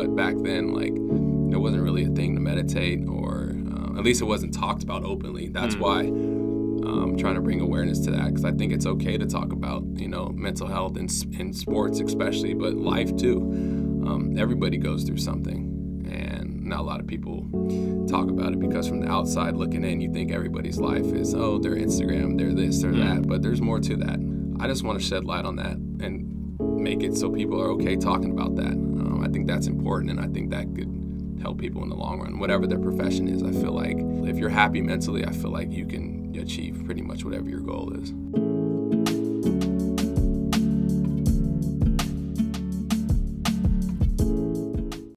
But back then, like, it wasn't really a thing to meditate, or uh, at least it wasn't talked about openly. That's mm. why I'm trying to bring awareness to that because I think it's okay to talk about, you know, mental health in, in sports, especially, but life too. Um, everybody goes through something, and not a lot of people talk about it because from the outside looking in, you think everybody's life is, oh, they're Instagram, they're this, they're that, but there's more to that. I just want to shed light on that and make it so people are okay talking about that. I think that's important, and I think that could help people in the long run, whatever their profession is. I feel like if you're happy mentally, I feel like you can achieve pretty much whatever your goal is.